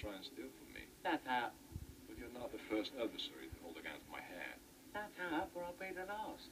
try and steal from me. Shut up. But you're not the first adversary to hold a gun to my head. Shut up or I'll be the last.